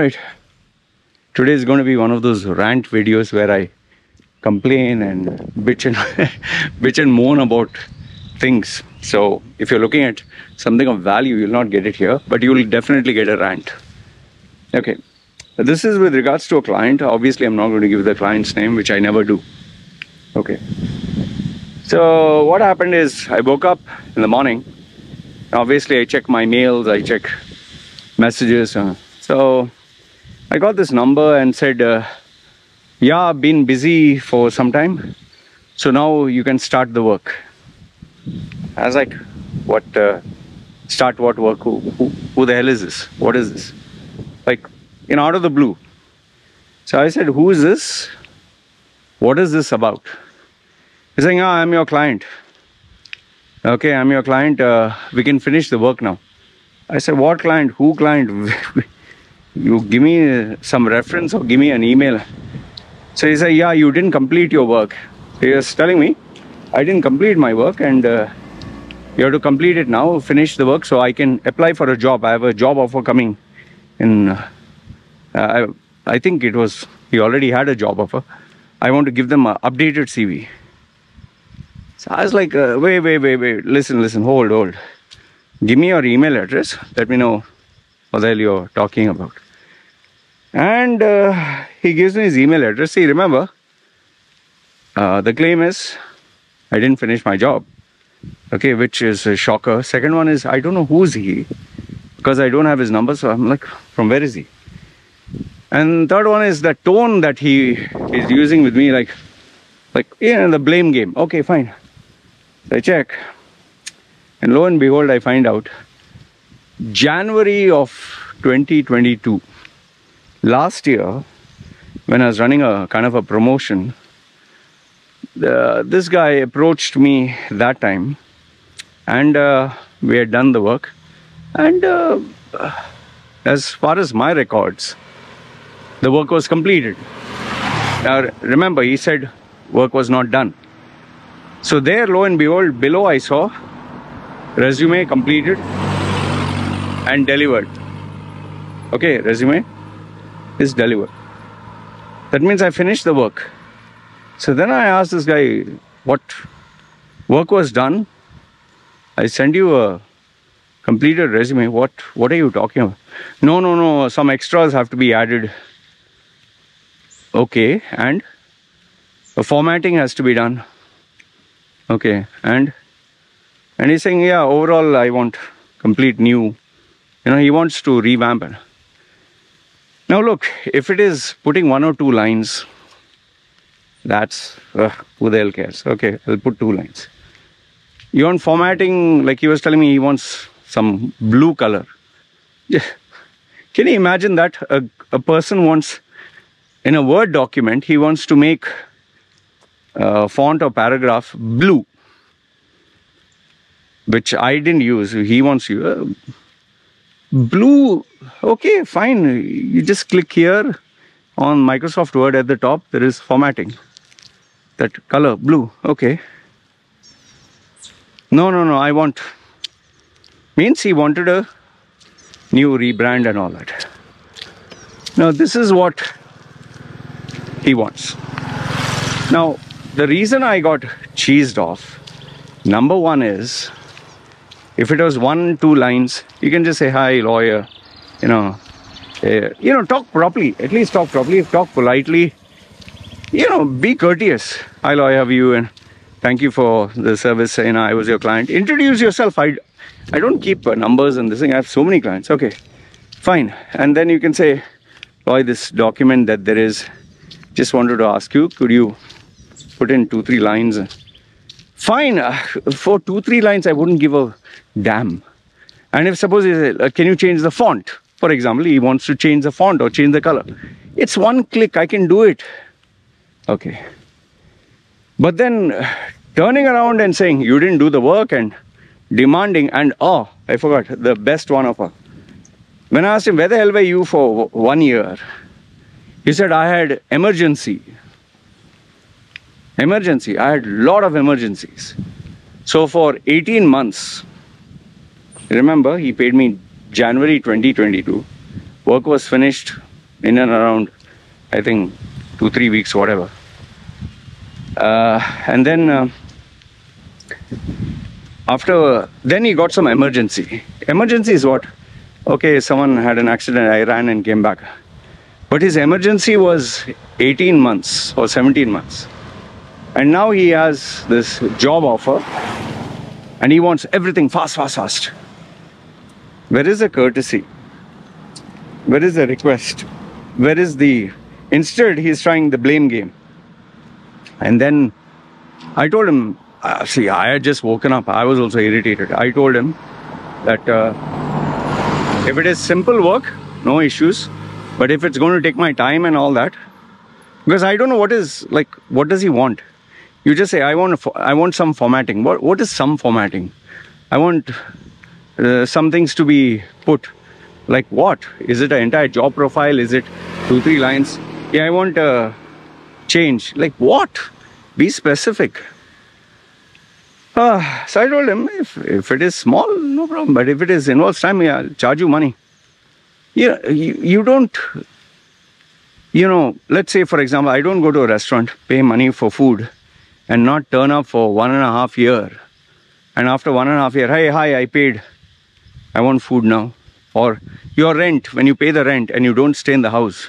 All right. Today is going to be one of those rant videos where I complain and bitch and bitch and moan about things. So if you're looking at something of value, you'll not get it here, but you will definitely get a rant. Okay. This is with regards to a client. Obviously, I'm not going to give the client's name, which I never do. Okay. So what happened is I woke up in the morning. Obviously, I check my mails, I check messages. Uh, so I got this number and said, uh, yeah, I've been busy for some time. So now you can start the work. I was like, what, uh, start what work? Who, who, who the hell is this? What is this? Like, in out of the blue. So I said, who is this? What is this about? He's saying, ah, I'm your client. Okay, I'm your client. Uh, we can finish the work now. I said, what client? Who client? you give me some reference or give me an email. So he said, yeah, you didn't complete your work. He was telling me, I didn't complete my work and uh, you have to complete it now, finish the work so I can apply for a job. I have a job offer coming in, uh, I, I think it was, he already had a job offer. I want to give them an updated CV. So I was like, uh, wait, wait, wait, wait, listen, listen, hold, hold. Give me your email address. Let me know you're talking about. And uh, he gives me his email address. See, remember, uh, the claim is I didn't finish my job. Okay, which is a shocker. Second one is I don't know who's he because I don't have his number. So I'm like, from where is he? And third one is the tone that he is using with me, like, like yeah, the blame game. Okay, fine. So I check, and lo and behold, I find out January of 2022, last year, when I was running a kind of a promotion, the, this guy approached me that time and uh, we had done the work. And uh, as far as my records, the work was completed. Now, remember, he said work was not done. So there, lo and behold, below I saw resume completed and delivered. Okay, resume is delivered. That means I finished the work. So then I asked this guy, what work was done? I sent you a completed resume. What what are you talking about? No, no, no, some extras have to be added. Okay, and the formatting has to be done. Okay, and and he's saying, yeah, overall I want complete new you know he wants to revamp it. Now look if it is putting one or two lines that's uh, who the hell cares? Okay i'll put two lines. You want formatting like he was telling me he wants some blue color. Can you imagine that a, a person wants in a word document he wants to make a font or paragraph blue which i didn't use. He wants you uh, blue okay fine. You just click here on Microsoft Word at the top. There is formatting. That color blue okay. No no no I want means he wanted a new rebrand and all that. Now this is what he wants. Now the reason I got cheesed off number one is if it was one, two lines, you can just say, hi, Loy, you know, uh, you know, talk properly, at least talk properly, talk politely, you know, be courteous. Hi, Loy, how are you? And thank you for the service, you know, I was your client. Introduce yourself. I, I don't keep uh, numbers and this thing. I have so many clients. Okay, fine. And then you can say, Loy, this document that there is, just wanted to ask you, could you put in two, three lines? Fine, uh, for two, three lines, I wouldn't give a damn. And if suppose uh, can you change the font? For example, he wants to change the font or change the color. It's one click, I can do it. Okay. But then uh, turning around and saying, you didn't do the work and demanding and oh, I forgot, the best one of all. When I asked him, where the hell were you for one year? He said, I had emergency. Emergency. I had a lot of emergencies. So for 18 months, Remember, he paid me January 2022. Work was finished in and around, I think, two, three weeks, whatever. Uh, and then uh, after, then he got some emergency. Emergency is what? Okay, someone had an accident, I ran and came back. But his emergency was 18 months or 17 months. And now he has this job offer and he wants everything fast, fast, fast. Where is the courtesy? Where is the request? Where is the. Instead, he's trying the blame game. And then I told him, uh, see, I had just woken up. I was also irritated. I told him that uh, if it is simple work, no issues. But if it's going to take my time and all that, because I don't know what is like, what does he want? You just say, I want, I want some formatting. What, what is some formatting? I want uh, some things to be put. Like what? Is it an entire job profile? Is it two, three lines? Yeah, I want a change. Like what? Be specific. Uh, so I told him, if, if it is small, no problem. But if it is involves time, yeah, I'll charge you money. Yeah, you, you don't, you know, let's say, for example, I don't go to a restaurant, pay money for food, and not turn up for one and a half year. And after one and a half year, hey, hi, I paid. I want food now. Or your rent, when you pay the rent and you don't stay in the house,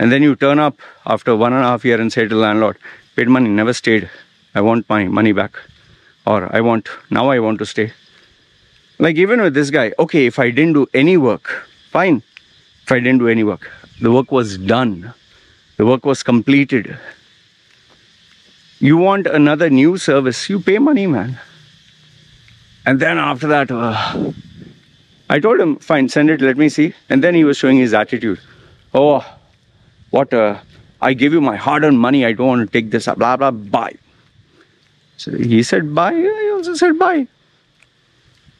and then you turn up after one and a half year and say to the landlord, paid money, never stayed. I want my money back. Or I want, now I want to stay. Like even with this guy, okay, if I didn't do any work, fine. If I didn't do any work, the work was done. The work was completed. You want another new service, you pay money, man. And then after that, uh, I told him, fine, send it, let me see. And then he was showing his attitude. Oh, what, uh, I give you my hard-earned money, I don't want to take this, blah, blah, bye. So he said bye, I also said bye.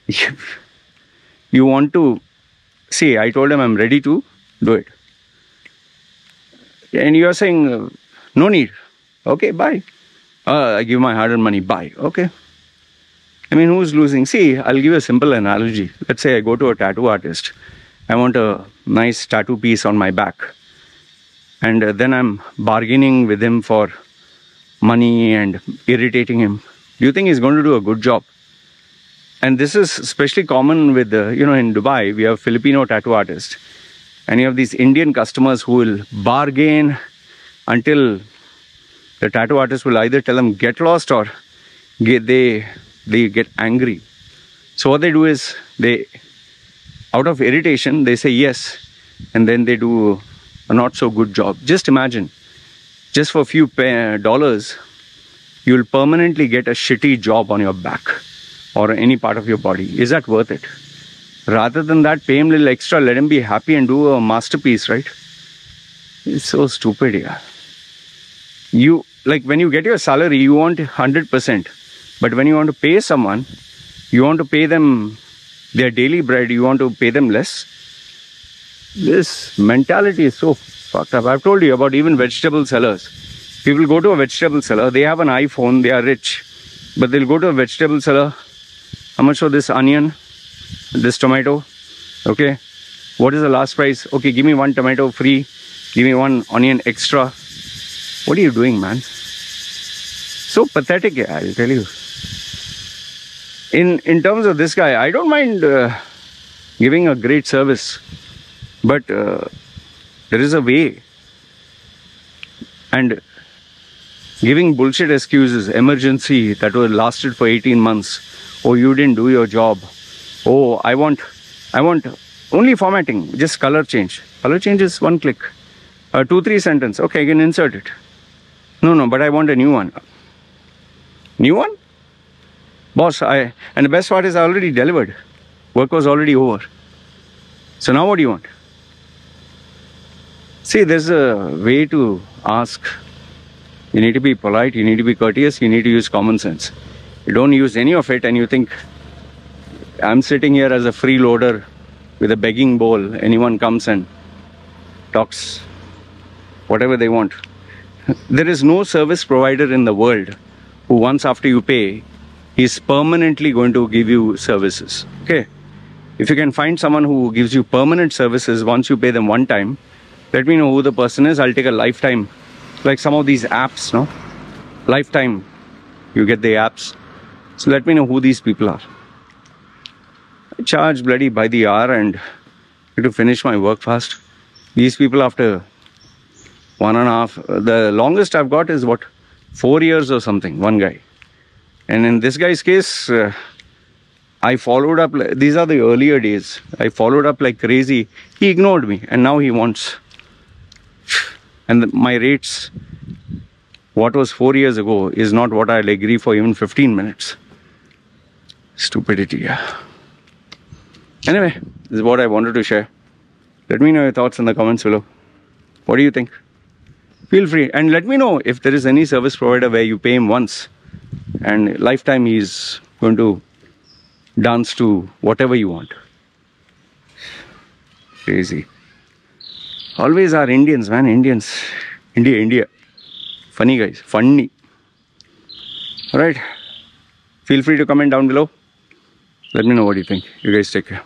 you want to, see, I told him I'm ready to do it. And you are saying, no need. Okay, bye. Uh, I give my hard-earned money, bye. Okay. I mean, who's losing? See, I'll give a simple analogy. Let's say I go to a tattoo artist. I want a nice tattoo piece on my back. And uh, then I'm bargaining with him for money and irritating him. Do you think he's going to do a good job? And this is especially common with, uh, you know, in Dubai, we have Filipino tattoo artists. And you have these Indian customers who will bargain until the tattoo artist will either tell them get lost or get, they they get angry. So what they do is they, out of irritation, they say yes, and then they do a not so good job. Just imagine, just for a few dollars, you'll permanently get a shitty job on your back or any part of your body. Is that worth it? Rather than that, pay him a little extra, let him be happy and do a masterpiece, right? It's so stupid, yeah. You, like when you get your salary, you want 100%. But when you want to pay someone, you want to pay them their daily bread, you want to pay them less. This mentality is so fucked up. I've told you about even vegetable sellers. People go to a vegetable seller, they have an iPhone, they are rich, but they'll go to a vegetable seller. How much for this onion? This tomato? Okay. What is the last price? Okay, give me one tomato free. Give me one onion extra. What are you doing, man? So pathetic, I'll tell you. In in terms of this guy i don't mind uh, giving a great service but uh, there is a way. And giving bullshit excuses emergency that was lasted for 18 months. Oh you didn't do your job. Oh i want i want only formatting just color change. Color change is one click. Uh, two three sentence. Okay i can insert it no no but i want a new one. New one? Boss i and the best part is i already delivered. Work was already over. So now what do you want? See there's a way to ask. You need to be polite you need to be courteous you need to use common sense. You don't use any of it and you think i'm sitting here as a freeloader with a begging bowl. Anyone comes and talks whatever they want there is no service provider in the world who once after you pay is permanently going to give you services okay if you can find someone who gives you permanent services once you pay them one time, let me know who the person is. I'll take a lifetime, like some of these apps, no? Lifetime, you get the apps. So let me know who these people are. I charge bloody by the hour and to finish my work fast. These people after one and a half, the longest I've got is what, four years or something, one guy. And in this guy's case, uh, I followed up, these are the earlier days. I followed up like crazy. He ignored me and now he wants. And my rates, what was four years ago, is not what I'll agree for even 15 minutes. Stupidity, yeah. Anyway, this is what I wanted to share. Let me know your thoughts in the comments below. What do you think? Feel free and let me know if there is any service provider where you pay him once and lifetime he's going to dance to whatever you want. Crazy. Always are Indians, man. Indians. India, India. Funny guys. Funny. Alright. Feel free to comment down below. Let me know what you think. You guys take care.